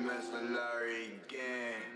Mr. Larry Gang.